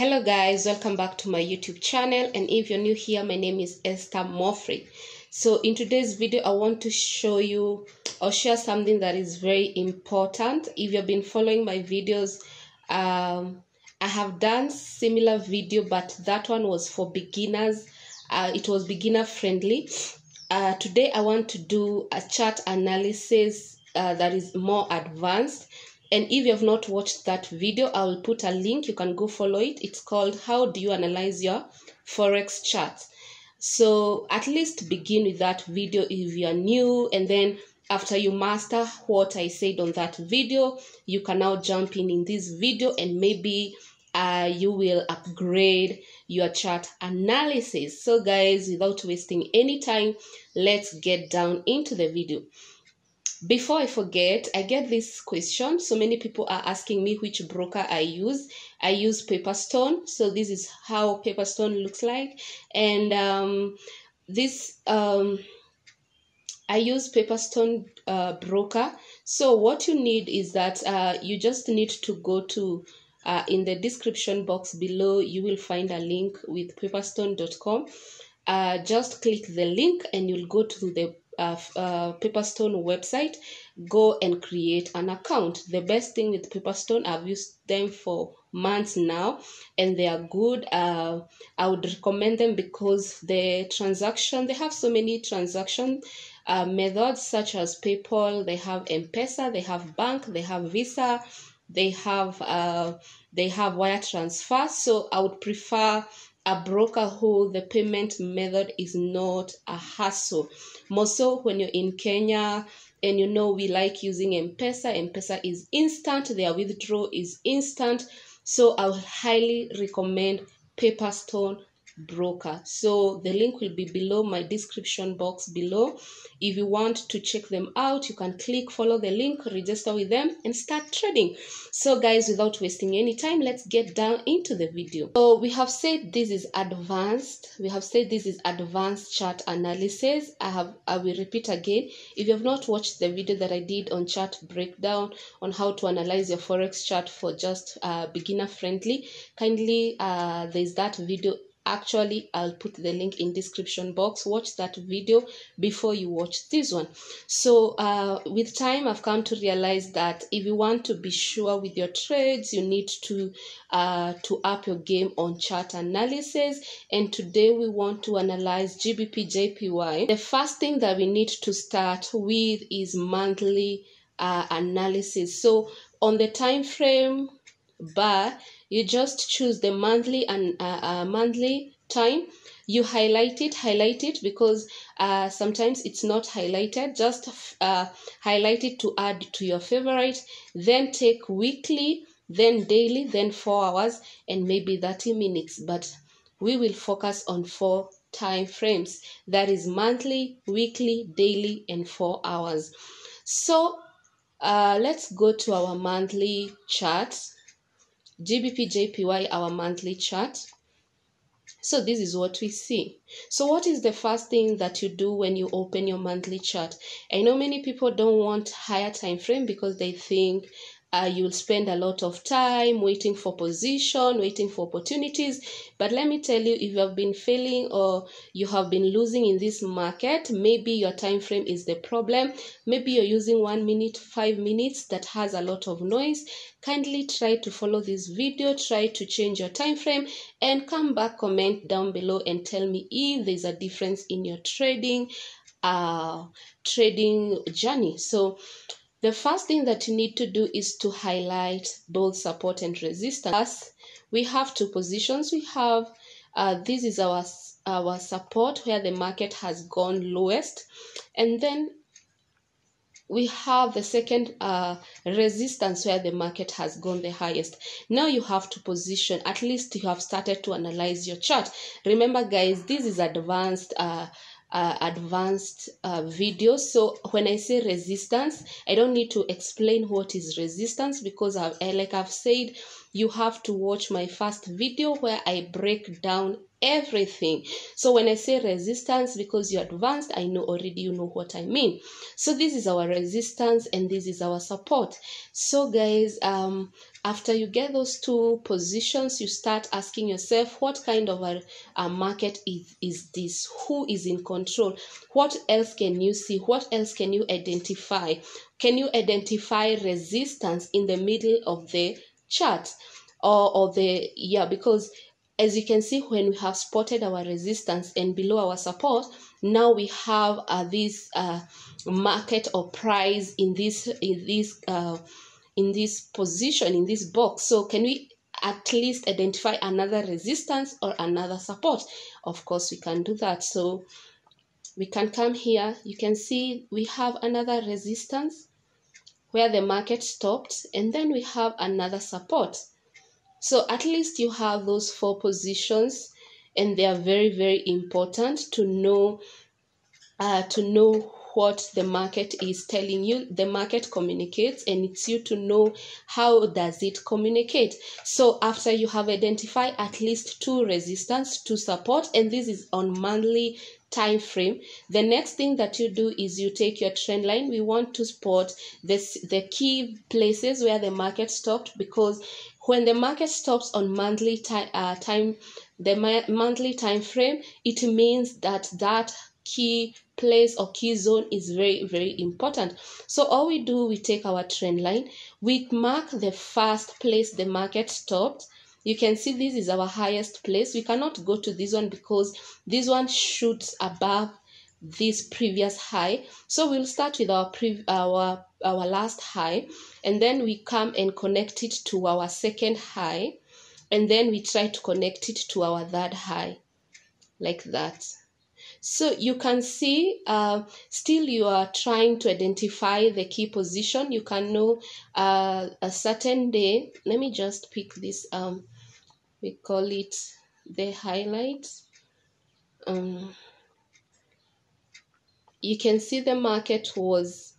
Hello guys, welcome back to my YouTube channel and if you're new here, my name is Esther Mofrey. So in today's video, I want to show you or share something that is very important. If you've been following my videos, um, I have done similar video, but that one was for beginners. Uh, it was beginner friendly. Uh, today I want to do a chart analysis uh, that is more advanced and if you have not watched that video i will put a link. You can go follow it. It's called how do you analyze your forex charts so at least begin with that video if you are new and then after you master what i said on that video you can now jump in in this video and maybe uh, you will upgrade your chart analysis. So guys without wasting any time let's get down into the video before I forget, I get this question. So many people are asking me which broker I use. I use Pepperstone. So this is how Pepperstone looks like. And um, this, um, I use Pepperstone uh, broker. So what you need is that uh, you just need to go to uh, in the description box below. You will find a link with pepperstone.com. Uh, just click the link and you'll go to the uh, uh, Pepperstone website, go and create an account. The best thing with Pepperstone, I've used them for months now, and they are good. Uh, I would recommend them because the transaction they have so many transaction uh, methods such as PayPal. They have M-Pesa, they have bank, they have Visa, they have uh, they have wire transfer. So I would prefer a broker who the payment method is not a hassle. More so when you're in Kenya and you know we like using M-Pesa. M-Pesa is instant, their withdrawal is instant. So I would highly recommend Pepperstone broker. So the link will be below my description box below. If you want to check them out you can click follow the link register with them and start trading. So guys without wasting any time let's get down into the video. So we have said this is advanced. We have said this is advanced chart analysis. I have i will repeat again. If you have not watched the video that i did on chart breakdown on how to analyze your forex chart for just uh, beginner friendly kindly uh, there's that video actually i'll put the link in description box. Watch that video before you watch this one. So uh, with time i've come to realize that if you want to be sure with your trades you need to uh, to up your game on chart analysis. And today we want to analyze gbp jpy the first thing that we need to start with is monthly uh, analysis. So on the time frame bar you just choose the monthly and uh, uh, monthly time. You highlight it highlight it because uh, sometimes it's not highlighted. Just uh, highlight it to add to your favorite. Then take weekly then daily then four hours and maybe 30 minutes. But we will focus on four time frames. That is monthly weekly daily and four hours. So uh, let's go to our monthly charts GBP JPY, our monthly chart. So this is what we see. So what is the first thing that you do when you open your monthly chart? I know many people don't want higher time frame because they think uh, you'll spend a lot of time waiting for position, waiting for opportunities. But let me tell you, if you have been failing or you have been losing in this market, maybe your time frame is the problem. Maybe you're using one minute, five minutes that has a lot of noise. Kindly try to follow this video, try to change your time frame, and come back, comment down below, and tell me if there's a difference in your trading, uh, trading journey. So the first thing that you need to do is to highlight both support and resistance. We have two positions. We have uh, this is our our support where the market has gone lowest, and then we have the second uh, resistance where the market has gone the highest. Now you have to position, at least you have started to analyze your chart. Remember guys, this is advanced uh, uh, advanced uh, videos. So when I say resistance, I don't need to explain what is resistance because I, like I've said, you have to watch my first video where I break down everything. So when I say resistance, because you're advanced, I know already you know what I mean. So this is our resistance and this is our support. So guys, um, after you get those two positions, you start asking yourself, what kind of a, a market is, is this? Who is in control? What else can you see? What else can you identify? Can you identify resistance in the middle of the chart? Or, or the, yeah, because as you can see when we have spotted our resistance and below our support now we have uh, this uh, market or price in this in this uh, in this position in this box. So can we at least identify another resistance or another support? Of course we can do that. So we can come here. You can see we have another resistance where the market stopped and then we have another support. So at least you have those four positions and they are very, very important to know uh, to know what the market is telling you the market communicates and it's you to know how does it communicate. So after you have identified at least two resistance to support and this is on monthly time frame. The next thing that you do is you take your trend line. We want to spot this the key places where the market stopped because when the market stops on monthly time uh, time the monthly time frame it means that that key place or key zone is very very important. So all we do we take our trend line. We mark the first place the market stopped you can see this is our highest place. We cannot go to this one because this one shoots above this previous high. So we'll start with our pre our our last high and then we come and connect it to our second high and then we try to connect it to our third high like that so you can see uh, still you are trying to identify the key position. You can know uh, a certain day. Let me just pick this um we call it the highlight. Um you can see the market was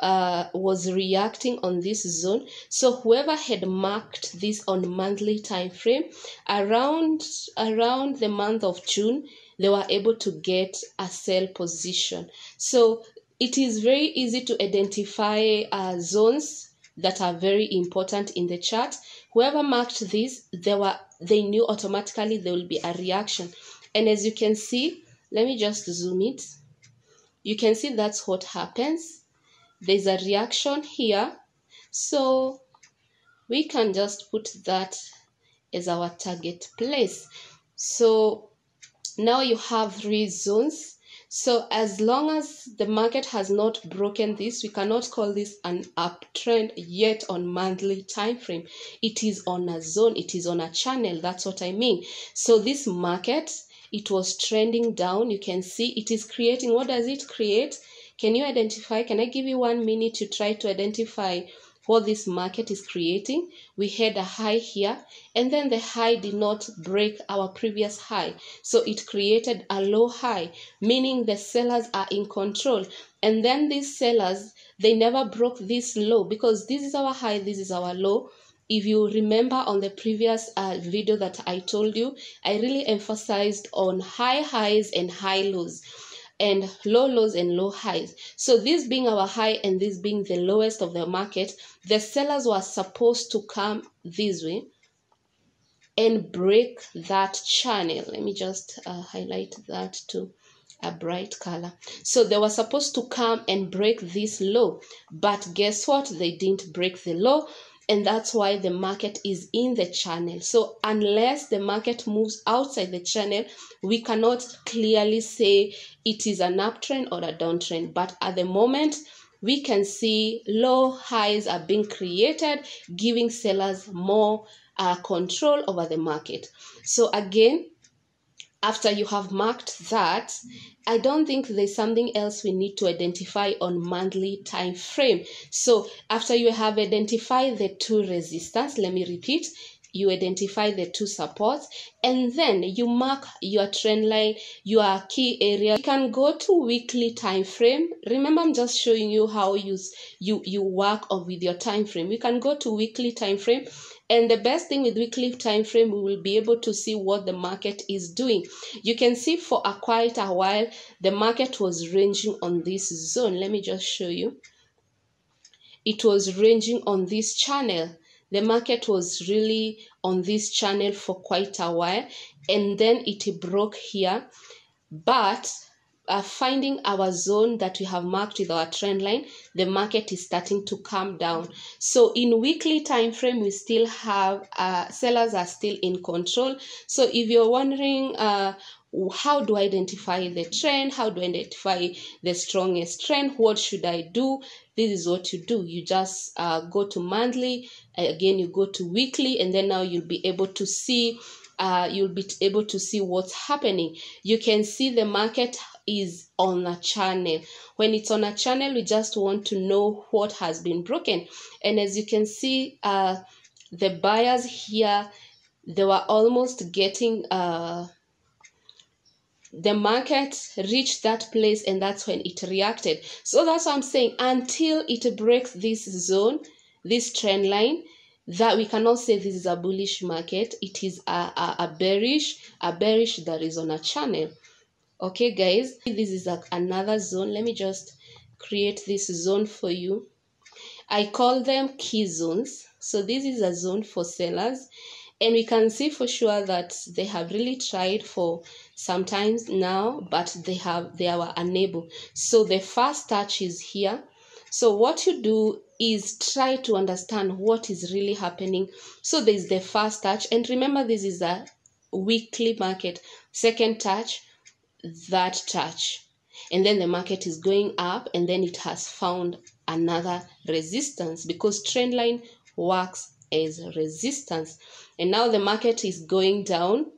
uh, was reacting on this zone. So whoever had marked this on monthly time frame around around the month of june they were able to get a sell position. So it is very easy to identify uh, zones that are very important in the chart. Whoever marked this they were they knew automatically there will be a reaction. And as you can see let me just zoom it. You can see that's what happens. There's a reaction here. So we can just put that as our target place. So now you have three zones. So as long as the market has not broken this we cannot call this an uptrend yet on monthly time frame it is on a zone it is on a channel that's what i mean. So this market it was trending down. You can see it is creating. What does it create? Can you identify? Can i give you one minute to try to identify what this market is creating. We had a high here and then the high did not break our previous high. So it created a low high meaning the sellers are in control. And then these sellers they never broke this low because this is our high this is our low. If you remember on the previous uh, video that I told you, I really emphasized on high highs and high lows and low lows and low highs. So this being our high and this being the lowest of the market, the sellers were supposed to come this way and break that channel. Let me just uh, highlight that to a bright color. So they were supposed to come and break this low, but guess what? They didn't break the low and that's why the market is in the channel. So unless the market moves outside the channel we cannot clearly say it is an uptrend or a downtrend. But at the moment we can see low highs are being created giving sellers more uh, control over the market. So again after you have marked that i don't think there's something else we need to identify on monthly time frame. So after you have identified the two resistance let me repeat you identify the two supports and then you mark your trend line your key area. You can go to weekly time frame. Remember i'm just showing you how you you you work with your time frame. You can go to weekly time frame and the best thing with weekly time frame we will be able to see what the market is doing. You can see for a quite a while the market was ranging on this zone. Let me just show you. It was ranging on this channel. The market was really on this channel for quite a while and then it broke here. But uh, finding our zone that we have marked with our trend line the market is starting to come down so in weekly time frame we still have uh, sellers are still in control so if you're wondering uh, how do I identify the trend? How do I identify the strongest trend? What should I do? This is what you do. You just uh, go to monthly, again, you go to weekly, and then now you'll be able to see. Uh, you'll be able to see what's happening. You can see the market is on a channel. When it's on a channel, we just want to know what has been broken. And as you can see, uh, the buyers here, they were almost getting. Uh, the market reached that place and that's when it reacted so that's what i'm saying until it breaks this zone this trend line that we cannot say this is a bullish market. It is a, a, a bearish a bearish that is on a channel. Okay guys? This is a, another zone. Let me just create this zone for you. I call them key zones. So this is a zone for sellers. And we can see for sure that they have really tried for sometimes now but they have they were unable so the first touch is here. So what you do is try to understand what is really happening. So there's the first touch and remember this is a weekly market. Second touch that touch. And then the market is going up and then it has found another resistance because trend line works as resistance. And now the market is going down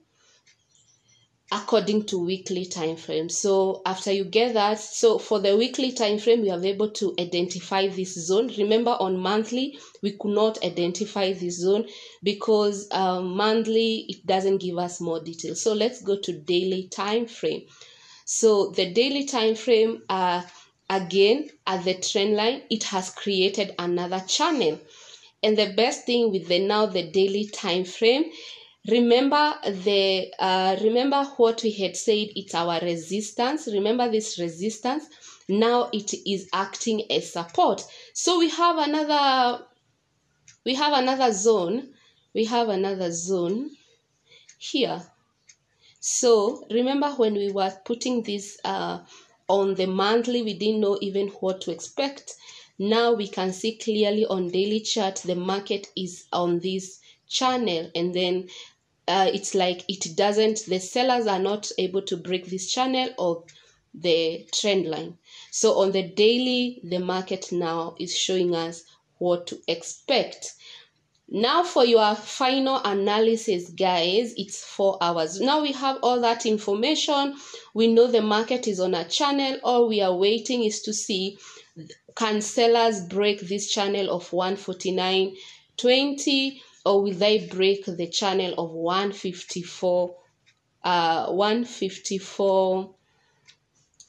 according to weekly time frame so after you get that so for the weekly time frame you are able to identify this zone. Remember on monthly we could not identify this zone because um, monthly it doesn't give us more details. So let's go to daily time frame so the daily time frame uh, again at the trend line it has created another channel. And the best thing with the now the daily time frame remember the uh, remember what we had said it's our resistance. Remember this resistance. Now it is acting as support. So we have another we have another zone. We have another zone here. So remember when we were putting this uh, on the monthly we didn't know even what to expect. Now we can see clearly on daily chart the market is on this channel. And then uh, it's like it doesn't the sellers are not able to break this channel or the trend line. So on the daily the market now is showing us what to expect. Now for your final analysis guys it's four hours. Now we have all that information. We know the market is on a channel. All we are waiting is to see can sellers break this channel of 149.20 or will they break the channel of 154 uh 154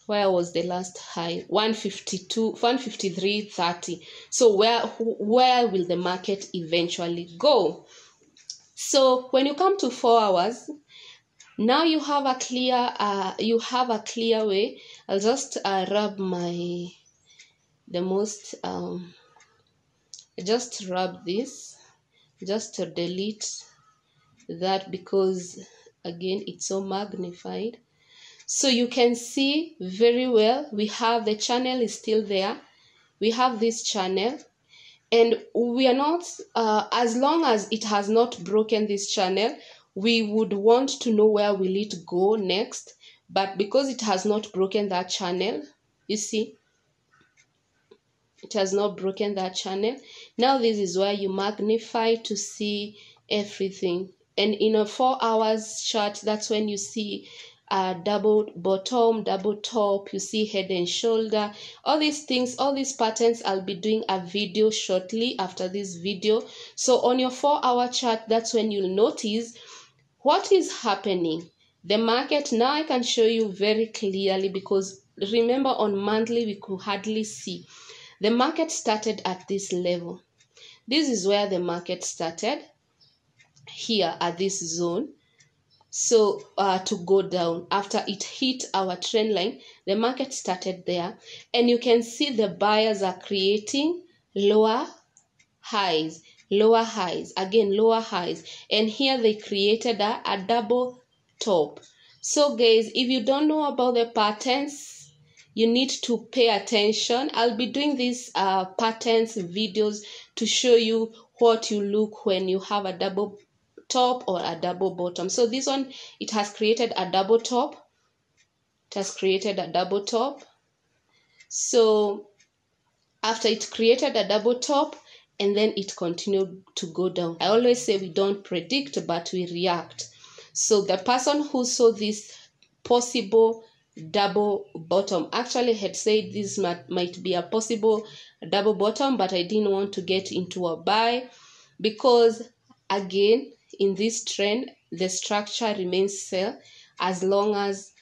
where was the last high? 152 153.30 so where where will the market eventually go? So when you come to 4 hours now you have a clear uh you have a clear way. I'll just uh, rub my the most um just rub this just to delete that because again it's so magnified. So you can see very well we have the channel is still there. We have this channel. And we are not uh, as long as it has not broken this channel we would want to know where will it go next. But because it has not broken that channel you see it has not broken that channel. Now this is where you magnify to see everything. And in a four hours chart that's when you see uh, double bottom double top you see head and shoulder. All these things all these patterns i'll be doing a video shortly after this video. So on your four hour chart that's when you'll notice what is happening. The market now i can show you very clearly because remember on monthly we could hardly see the market started at this level. This is where the market started. here at this zone so uh, to go down after it hit our trend line the market started there and you can see the buyers are creating lower highs lower highs again lower highs and here they created a, a double top so guys if you don't know about the patterns you need to pay attention. I'll be doing these uh, patterns videos to show you what you look when you have a double top or a double bottom. So this one it has created a double top. It has created a double top. So after it created a double top and then it continued to go down. I always say we don't predict but we react. So the person who saw this possible double bottom actually had said this might, might be a possible double bottom but i didn't want to get into a buy because again in this trend, the structure remains sell as long as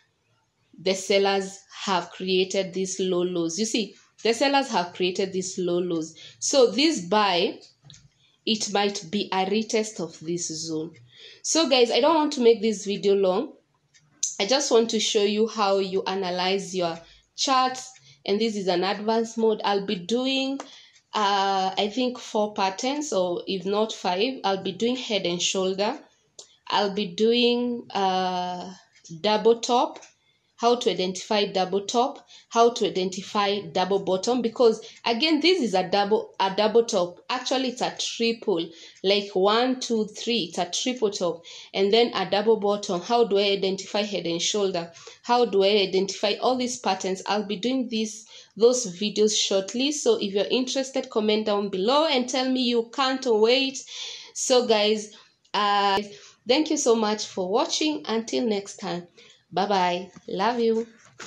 the sellers have created these low lows. You see, the sellers have created these low lows. So this buy, it might be a retest of this zone. So guys, I don't want to make this video long. I just want to show you how you analyze your charts. And this is an advanced mode. I'll be doing uh, I think four patterns, or if not five. I'll be doing head and shoulder. I'll be doing uh, double top, how to identify double top, how to identify double bottom. Because again, this is a double a double top. Actually, it's a triple, like one, two, three. It's a triple top, and then a double bottom. How do I identify head and shoulder? How do I identify all these patterns? I'll be doing this those videos shortly so if you're interested comment down below and tell me you can't wait so guys uh thank you so much for watching until next time bye bye love you